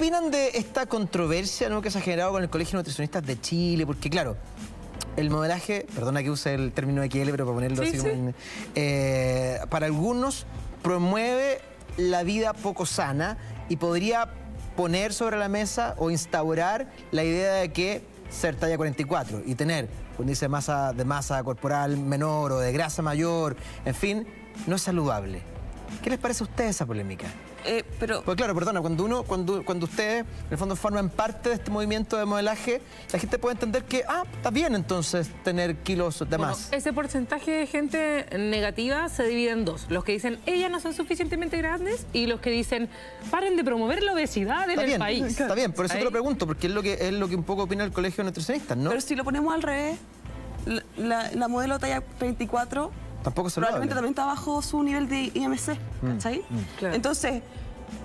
opinan de esta controversia ¿no? que se ha generado con el Colegio de Nutricionistas de Chile? Porque claro, el modelaje, perdona que use el término XL, pero para ponerlo así como eh, para algunos promueve la vida poco sana y podría poner sobre la mesa o instaurar la idea de que ser talla 44 y tener índice de masa, de masa corporal menor o de grasa mayor, en fin, no es saludable. ¿Qué les parece a ustedes esa polémica? Eh, pero... Pues claro, perdona, cuando uno, cuando, cuando ustedes en el fondo forman parte de este movimiento de modelaje, la gente puede entender que, ah, está bien entonces tener kilos de más. ese porcentaje de gente negativa se divide en dos. Los que dicen, ellas no son suficientemente grandes y los que dicen, paren de promover la obesidad en el país. Está bien, por eso te lo pregunto, porque es lo que es lo que un poco opina el Colegio de Nutricionistas, ¿no? Pero si lo ponemos al revés, la, la modelo talla 24 Tampoco saludable. Probablemente también está bajo su nivel de IMC, mm, ¿cachai? Mm. Entonces,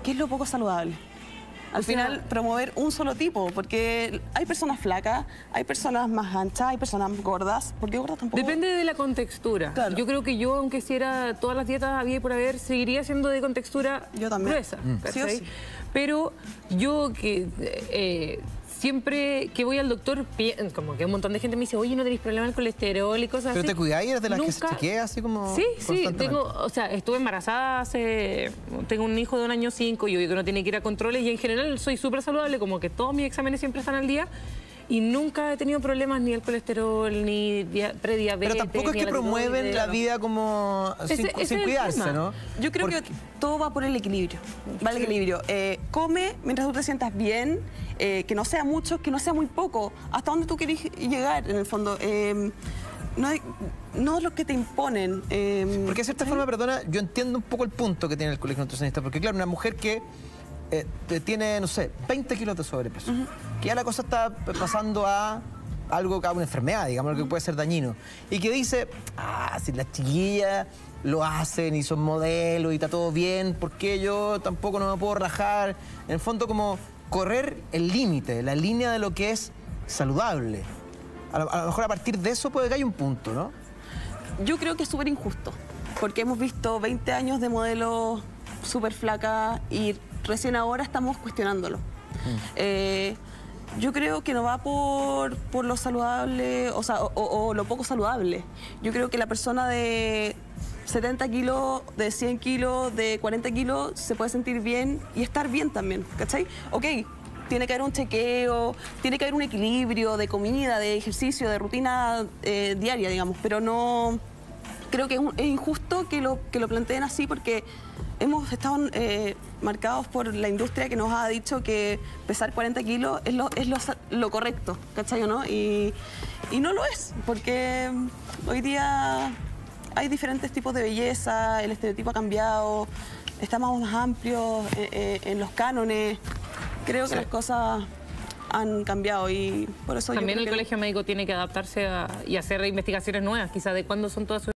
¿qué es lo poco saludable? Al final, promover un solo tipo, porque hay personas flacas, hay personas más anchas, hay personas gordas, porque gordas tampoco... Depende de la contextura. Yo creo que yo, aunque hiciera todas las dietas había por haber, seguiría siendo de contextura yo también. gruesa. Mm. Pero yo que... Eh, siempre que voy al doctor, como que un montón de gente me dice, oye, ¿no tenéis problema el colesterol y cosas así? ¿Pero te cuidáis? ¿Eres de las que se chequea así como Sí, sí, tengo, o sea, estuve embarazada hace... Tengo un hijo de un año cinco y obvio que no tiene que ir a controles y en general soy súper saludable, como que todos mis exámenes siempre están al día y nunca he tenido problemas ni el colesterol, ni prediabetes. Pero tampoco es que promueven la vida como sin, cuidarse, ¿no? Yo creo que todo va por el equilibrio. Va el equilibrio. Eh, come mientras tú te sientas bien, eh, que no sea mucho, que no sea muy poco. Hasta dónde tú quieres llegar, en el fondo. Eh, no, no lo que te imponen. porque de cierta forma, perdona, yo entiendo un poco el punto que tiene el colegio nutricionista, porque claro, una mujer que eh, tiene, no sé, 20 kilos de sobrepeso, que ya la cosa está pasando a algo, a una enfermedad, digamos, que puede ser dañino, y que dice, ah, si las chiquillas lo hacen y son modelos y está todo bien, ¿por qué yo tampoco no me puedo rajar? En el fondo como correr el límite, la línea de lo que es saludable. A lo, a lo, mejor a partir de eso puede que haya un punto, ¿no? Yo creo que es súper injusto, porque hemos visto 20 años de modelos súper flacas y recién ahora estamos cuestionándolo. Mm. Eh, yo creo que no va por, por lo saludable, o, sea, o, lo poco saludable. Yo creo que la persona de 70 kilos, de 100 kilos, de 40 kilos, se puede sentir bien y estar bien también, ¿cachai? Ok, tiene que haber un chequeo, tiene que haber un equilibrio de comida, de ejercicio, de rutina eh, diaria, digamos, pero no creo que es, injusto que lo, que lo planteen así porque hemos estado eh, marcados por la industria que nos ha dicho que pesar 40 kilos es lo, es lo, correcto, ¿cachai no? Y, no lo es, porque hoy día hay diferentes tipos de belleza, el estereotipo ha cambiado, estamos más amplios eh, eh, en los cánones. Creo que las cosas han cambiado y por eso También el colegio médico tiene que adaptarse y hacer investigaciones nuevas, quizás de cuándo son todas sus